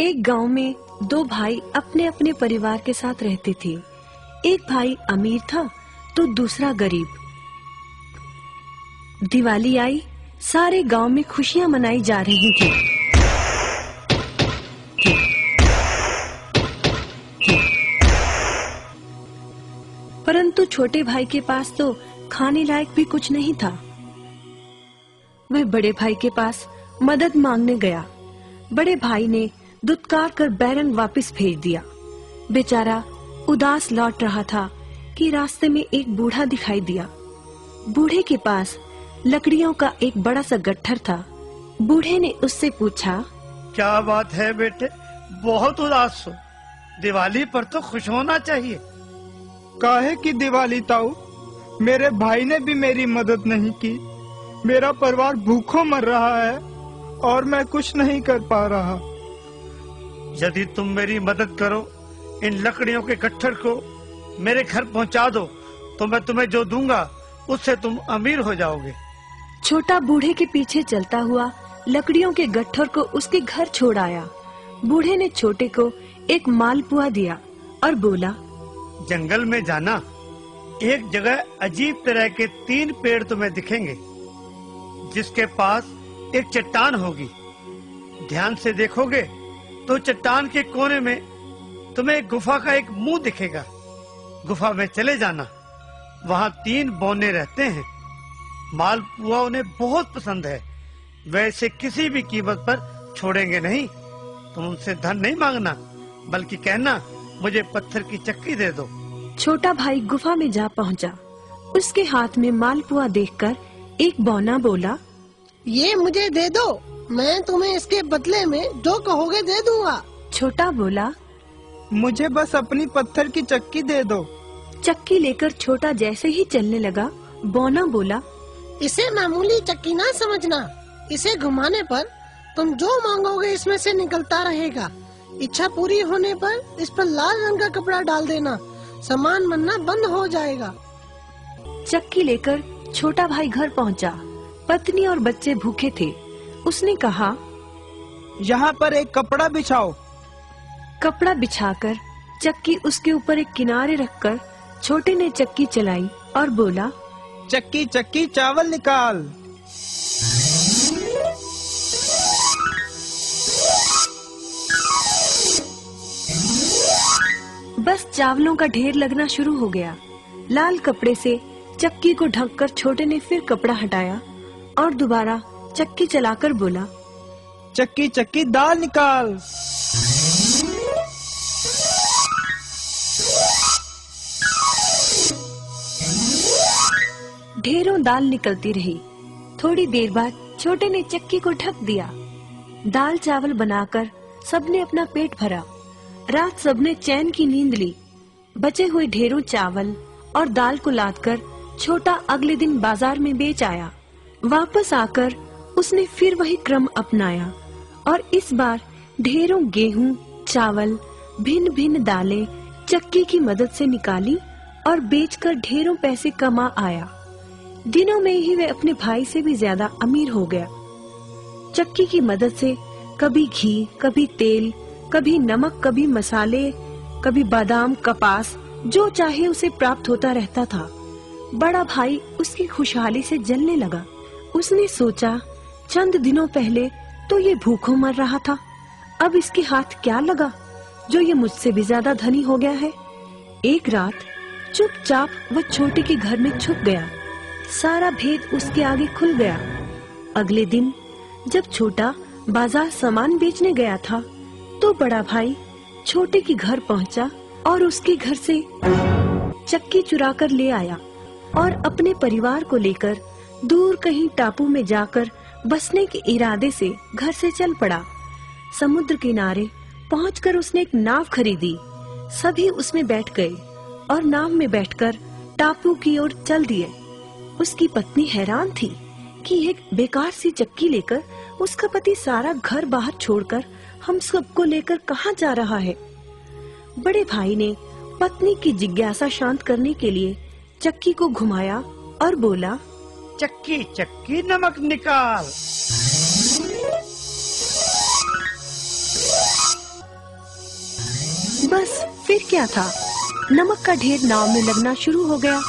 एक गाँव में दो भाई अपने अपने परिवार के साथ रहते थे। एक भाई अमीर था तो दूसरा गरीब। दिवाली आई, सारे गाँव में खुशियाँ मनाई जा रही थी। परंतु छोटे भाई के पास तो खाने लायक भी कुछ नहीं था। वह बड़े भाई के पास मदद मांगने गया। बड़े भाई ने दुत्कार कर बैरन वापस भेज दिया। बेचारा उदास लौट रहा था कि रास्ते में एक बूढ़ा दिखाई दिया। बूढ़े के पास लकड़ियों का एक बड़ा सा गट्ठर था। बूढ़े ने उससे पूछा क्या बात है बेटे? बहुत उदास हो। दिवाली पर तो खुश होना चाहिए। काहे की दिवाली ताऊ? मेरे भाई ने भी मेरी मदद नहीं की। मेरा परिवार भूखों मर रहा है और मैं कुछ नहीं कर पा रहा। यदि तुम मेरी मदद करो इन लकड़ियों के गट्ठर को मेरे घर पहुँचा दो तो मैं तुम्हें जो दूँगा उससे तुम अमीर हो जाओगे। छोटा बूढ़े के पीछे चलता हुआ लकड़ियों के गट्ठर को उसके घर छोड़ आया। बूढ़े ने छोटे को एक मालपुआ दिया और बोला जंगल में जाना। एक जगह अजीब तरह के तीन पेड़ तुम्हें दिखेंगे जिसके पास एक चट्टान होगी। ध्यान से देखोगे तो चट्टान के कोने में तुम्हें गुफा का एक मुँह दिखेगा। गुफा में चले जाना। वहाँ तीन बोने रहते हैं। मालपुआ उन्हें बहुत पसंद है। वैसे किसी भी कीमत पर छोड़ेंगे नहीं। तुम उनसे धन नहीं मांगना बल्कि कहना मुझे पत्थर की चक्की दे दो। छोटा भाई गुफा में जा पहुँचा। उसके हाथ में मालपुआ देखकर एक बौना बोला ये मुझे दे दो। मैं तुम्हें इसके बदले में जो कहोगे दे दूँगा। छोटा बोला मुझे बस अपनी पत्थर की चक्की दे दो। चक्की लेकर छोटा जैसे ही चलने लगा बोना बोला इसे मामूली चक्की ना समझना। इसे घुमाने पर तुम जो मांगोगे इसमें से निकलता रहेगा। इच्छा पूरी होने पर इस पर लाल रंग का कपड़ा डाल देना। सामान बनना बंद हो जाएगा। चक्की लेकर छोटा भाई घर पहुँचा। पत्नी और बच्चे भूखे थे। उसने कहा यहाँ पर एक कपड़ा बिछाओ। कपड़ा बिछाकर चक्की उसके ऊपर एक किनारे रखकर छोटे ने चक्की चलाई और बोला चक्की चक्की चावल निकाल। बस चावलों का ढेर लगना शुरू हो गया। लाल कपड़े से चक्की को ढककर छोटे ने फिर कपड़ा हटाया और दोबारा चक्की चलाकर बोला चक्की चक्की दाल निकाल। ढेरों दाल निकलती रही। थोड़ी देर बाद छोटे ने चक्की को ढक दिया। दाल चावल बनाकर सबने अपना पेट भरा। रात सबने चैन की नींद ली। बचे हुए ढेरों चावल और दाल को लादकर छोटा अगले दिन बाज़ार में बेच आया। वापस आकर उसने फिर वही क्रम अपनाया और इस बार ढेरों गेहूँ, चावल भिन्न भिन्न दालें, चक्की की मदद से निकाली और बेचकर ढेरों पैसे कमा आया। दिनों में ही वह अपने भाई से भी ज़्यादा अमीर हो गया। चक्की की मदद से कभी घी, कभी तेल, कभी नमक, कभी मसाले, कभी बादाम, कपास, जो चाहे उसे प्राप्त होता रहता था। बड़ा भाई उसकी खुशहाली से जलने लगा। उसने सोचा चंद दिनों पहले तो ये भूखों मर रहा था। अब इसके हाथ क्या लगा, जो ये मुझसे भी ज़्यादा धनी हो गया है? एक रात चुपचाप वह छोटे के घर में छुप गया। सारा भेद उसके आगे खुल गया। अगले दिन जब छोटा बाज़ार सामान बेचने गया था तो बड़ा भाई छोटे के घर पहुँचा और उसके घर से चक्की चुरा कर ले आया और अपने परिवार को लेकर दूर कहीं टापू में जाकर बसने के इरादे से घर से चल पड़ा। समुद्र किनारे पहुंचकर उसने एक नाव खरीदी। सभी उसमें बैठ गए और नाव में बैठकर टापू की ओर चल दिए। उसकी पत्नी हैरान थी कि एक बेकार सी चक्की लेकर उसका पति सारा घर बाहर छोड़कर हम सबको लेकर कहाँ जा रहा है। बड़े भाई ने पत्नी की जिज्ञासा शांत करने के लिए चक्की को घुमाया और बोला चक्की चक्की नमक निकाल। बस, फिर क्या था? नमक का ढेर नाव में लगना शुरू हो गया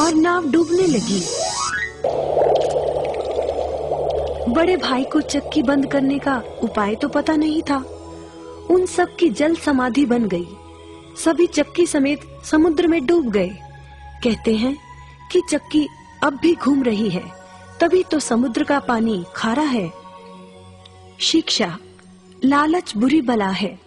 और नाव डूबने लगी। बड़े भाई को चक्की बंद करने का उपाय तो पता नहीं था। उन सब की जल समाधि बन गई। सभी चक्की समेत समुद्र में डूब गए। कहते हैं कि चक्की अब भी घूम रही है। तभी तो समुद्र का पानी खारा है। शिक्षा, लालच बुरी बला है।